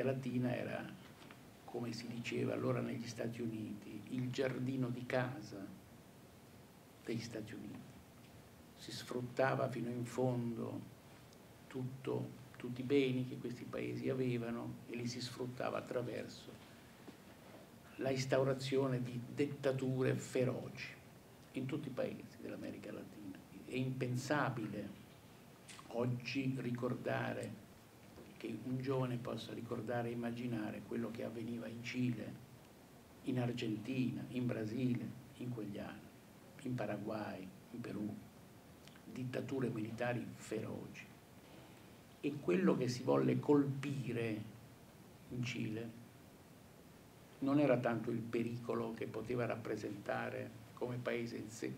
l'America Latina era, come si diceva allora negli Stati Uniti, il giardino di casa degli Stati Uniti. Si sfruttava fino in fondo tutto, tutti i beni che questi paesi avevano e li si sfruttava attraverso la instaurazione di dettature feroci in tutti i paesi dell'America Latina. È impensabile oggi ricordare che un giovane possa ricordare e immaginare quello che avveniva in Cile, in Argentina, in Brasile, in quegli anni, in Paraguay, in Perù, dittature militari feroci. E quello che si volle colpire in Cile non era tanto il pericolo che poteva rappresentare come paese in sé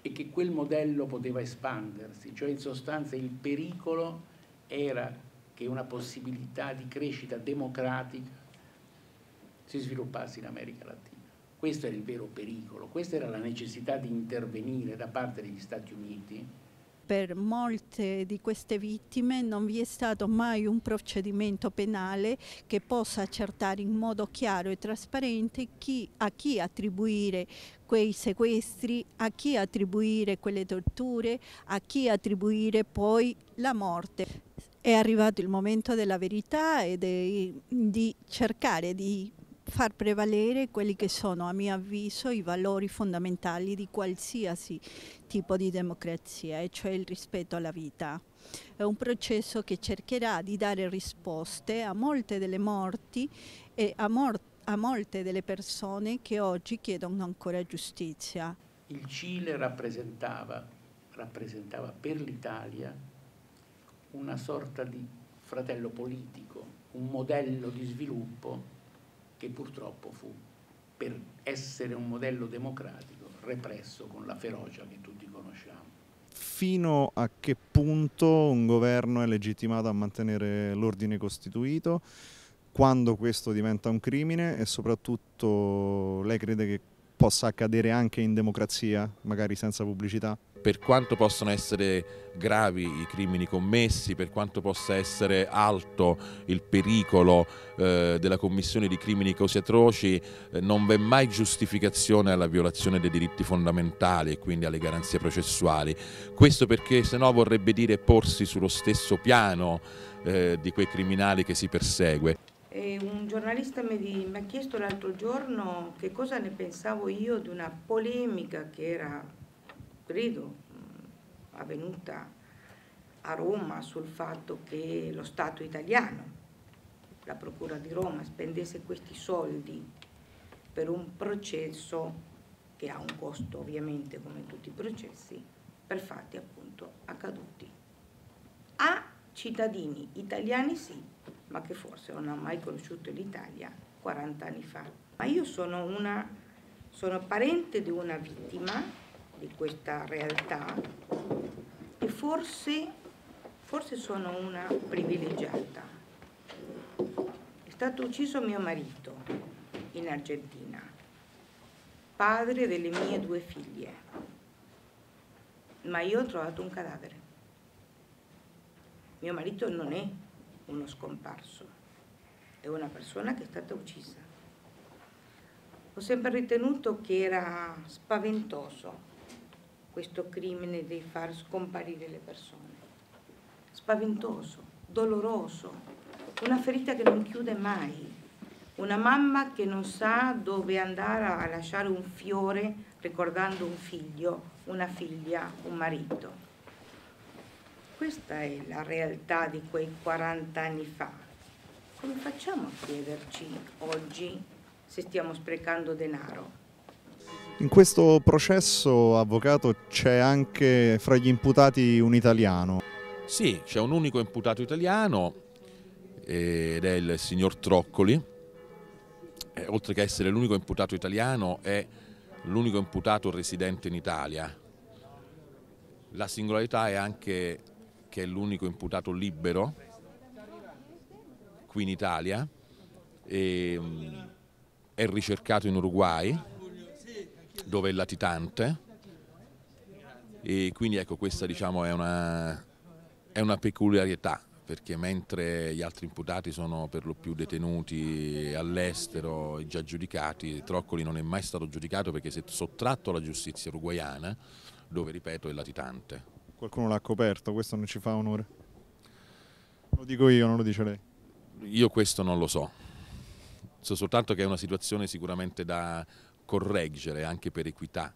e che quel modello poteva espandersi, cioè in sostanza il pericolo era che una possibilità di crescita democratica si sviluppasse in America Latina. Questo era il vero pericolo, questa era la necessità di intervenire da parte degli Stati Uniti per molte di queste vittime non vi è stato mai un procedimento penale che possa accertare in modo chiaro e trasparente chi, a chi attribuire quei sequestri, a chi attribuire quelle torture, a chi attribuire poi la morte. È arrivato il momento della verità e di, di cercare di far prevalere quelli che sono, a mio avviso, i valori fondamentali di qualsiasi tipo di democrazia, e cioè il rispetto alla vita. È un processo che cercherà di dare risposte a molte delle morti e a, mor a molte delle persone che oggi chiedono ancora giustizia. Il Cile rappresentava, rappresentava per l'Italia una sorta di fratello politico, un modello di sviluppo che purtroppo fu, per essere un modello democratico, represso con la ferocia che tutti conosciamo. Fino a che punto un governo è legittimato a mantenere l'ordine costituito? Quando questo diventa un crimine e soprattutto lei crede che possa accadere anche in democrazia, magari senza pubblicità? Per quanto possano essere gravi i crimini commessi, per quanto possa essere alto il pericolo eh, della commissione di crimini così atroci, eh, non v'è mai giustificazione alla violazione dei diritti fondamentali e quindi alle garanzie processuali. Questo perché se no vorrebbe dire porsi sullo stesso piano eh, di quei criminali che si persegue. E un giornalista mi, ha chiesto l'altro giorno che cosa ne pensavo io di una polemica che era credo avvenuta a Roma sul fatto che lo Stato italiano, la Procura di Roma, spendesse questi soldi per un processo che ha un costo ovviamente come tutti i processi, per fatti appunto accaduti. A cittadini italiani sì, ma che forse non hanno mai conosciuto l'Italia 40 anni fa. Ma io sono, una, sono parente di una vittima di questa realtà e forse, forse sono una privilegiata. È stato ucciso mio marito in Argentina, padre delle mie due figlie, ma io ho trovato un cadavere. Mio marito non è uno scomparso, è una persona che è stata uccisa. Ho sempre ritenuto che era spaventoso questo crimine di far scomparire le persone. Spaventoso, doloroso, una ferita che non chiude mai, una mamma che non sa dove andare a lasciare un fiore ricordando un figlio, una figlia, un marito. Questa è la realtà di quei 40 anni fa. Come facciamo a chiederci oggi se stiamo sprecando denaro? In questo processo, avvocato, c'è anche fra gli imputati un italiano. Sì, c'è un unico imputato italiano ed è il signor Troccoli. E, oltre che essere l'unico imputato italiano, è l'unico imputato residente in Italia. La singolarità è anche che è l'unico imputato libero qui in Italia, e, è ricercato in Uruguay dove è latitante e quindi ecco questa diciamo è una, è una peculiarità perché mentre gli altri imputati sono per lo più detenuti all'estero e già giudicati, Troccoli non è mai stato giudicato perché si è sottratto alla giustizia uruguayana, dove, ripeto, è latitante. Qualcuno l'ha coperto, questo non ci fa onore. Lo dico io, non lo dice lei. Io questo non lo so, so soltanto che è una situazione sicuramente da correggere anche per equità